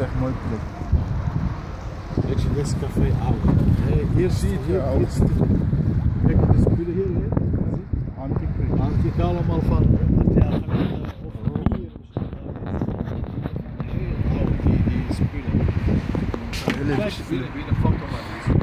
echt mooi plek. Kijk, dit is café oude. Hey, hier zie je, hier Ja, oude. iets Kijk, de spullen hier, hè? Antiek plek. Antiek allemaal van 100 jaar geleden. Of hier misschien wel. Die, die spullen. Heel even Flesje, spullen. binnen, maken.